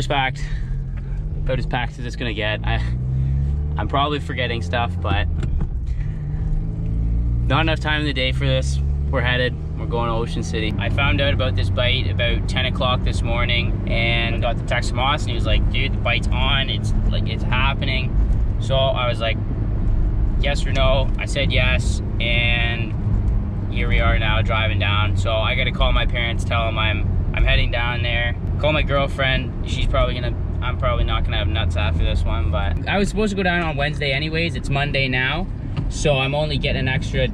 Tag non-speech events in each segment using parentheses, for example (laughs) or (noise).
Car's packed. About as packed as it's gonna get. I, I'm probably forgetting stuff, but not enough time in the day for this. We're headed. We're going to Ocean City. I found out about this bite about 10 o'clock this morning and got the text from Austin. He was like, dude, the bite's on. It's like, it's happening. So I was like, yes or no. I said yes. And here we are now driving down. So I got to call my parents, tell them I'm, I'm heading down there. Call my girlfriend. She's probably to I'm probably not gonna have nuts after this one, but I was supposed to go down on Wednesday anyways. It's Monday now, so I'm only getting an extra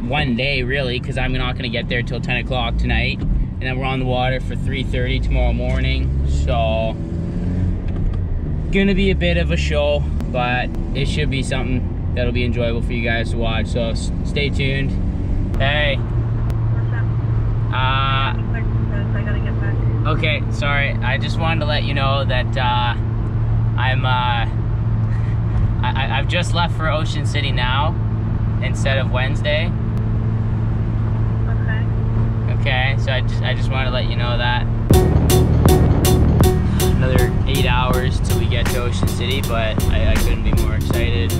one day really, because I'm not gonna get there till 10 o'clock tonight, and then we're on the water for 3:30 tomorrow morning. So gonna be a bit of a show, but it should be something that'll be enjoyable for you guys to watch. So stay tuned. Hey. Uh, Okay, sorry. I just wanted to let you know that uh, I'm. Uh, (laughs) I, I've just left for Ocean City now instead of Wednesday. Okay. Okay, so I just I just wanted to let you know that. Another eight hours till we get to Ocean City, but I, I couldn't be more excited.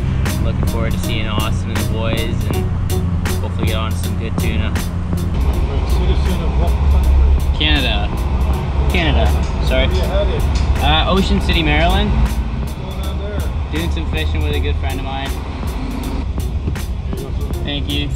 Looking forward to seeing Austin and the boys, and hopefully get on some good tuna. Citizen of what country? Canada. Canada. Sorry. Uh, Ocean City, Maryland. Doing some fishing with a good friend of mine. Thank you.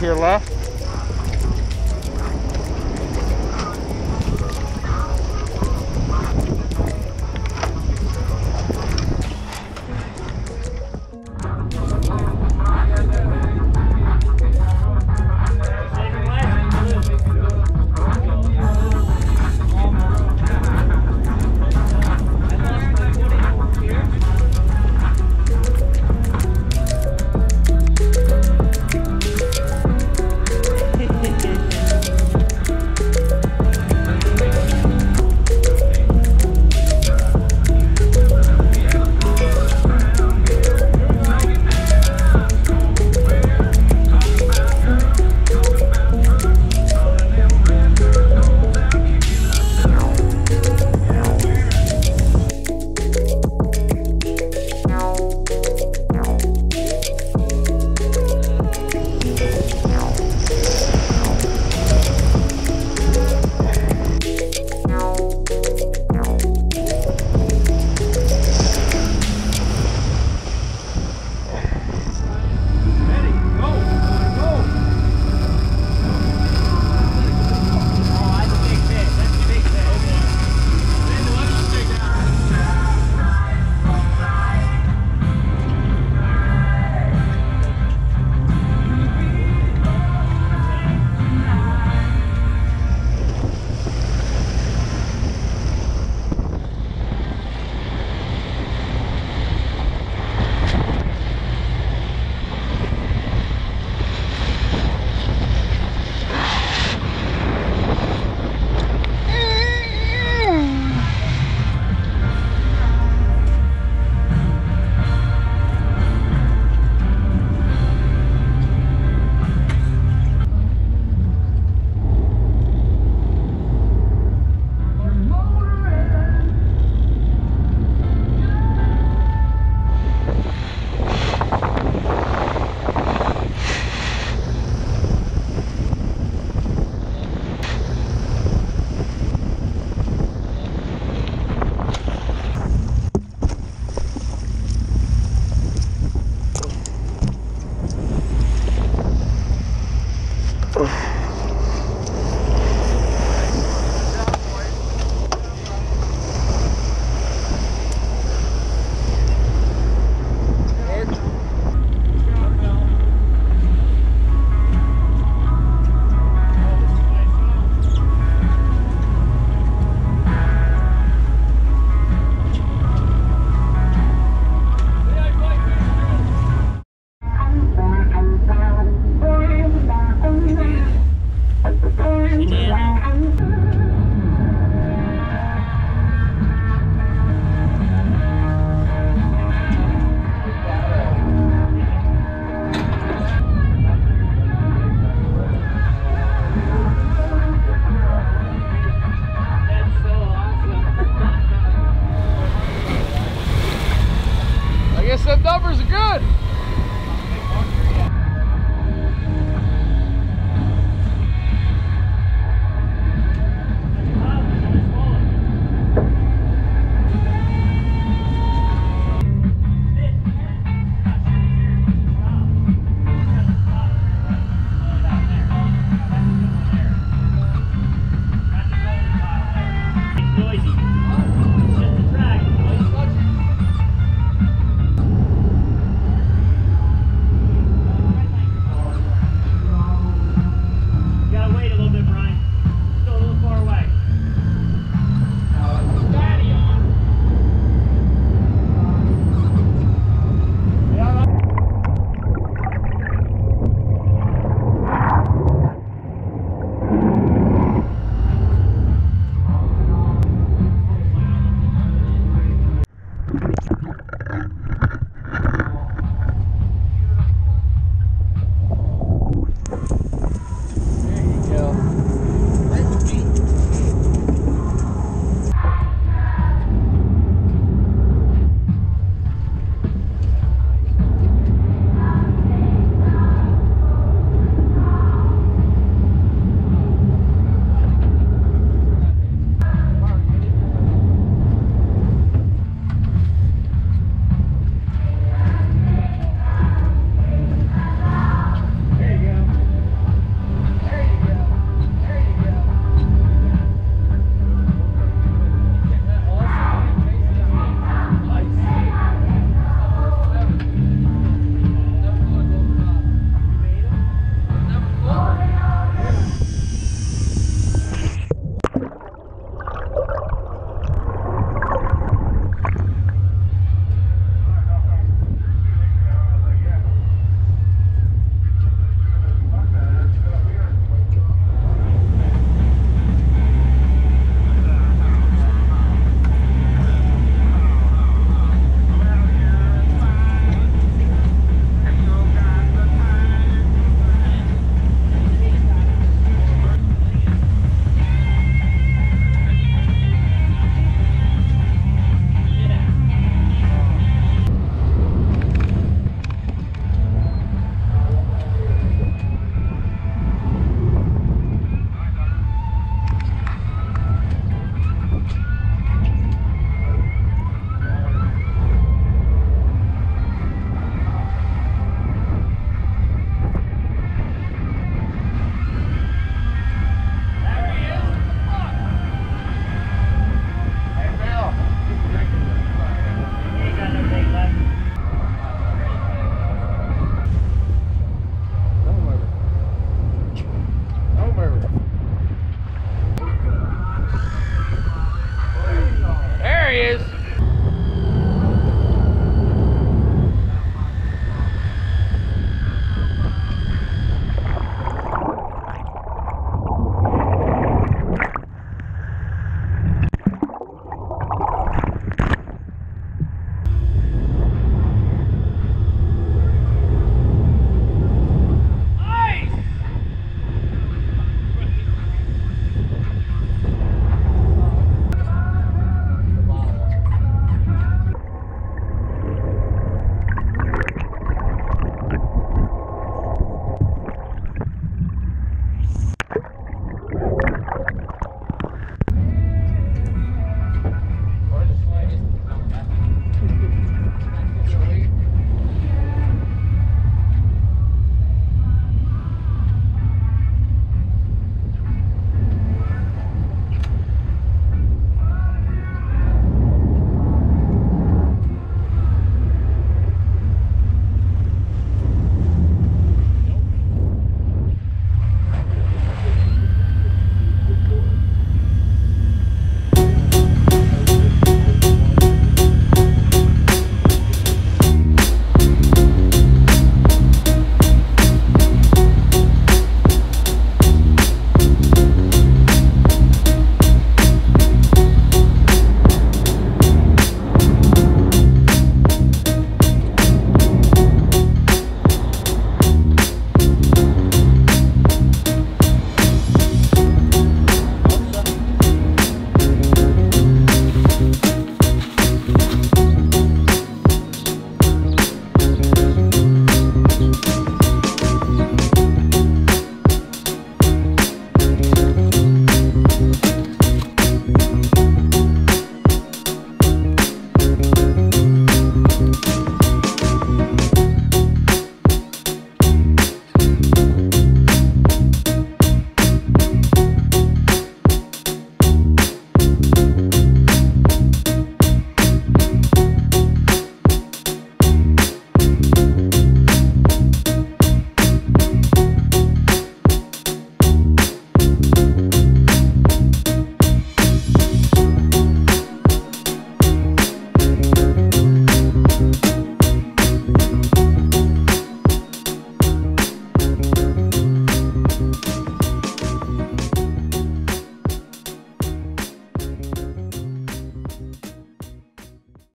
To your left.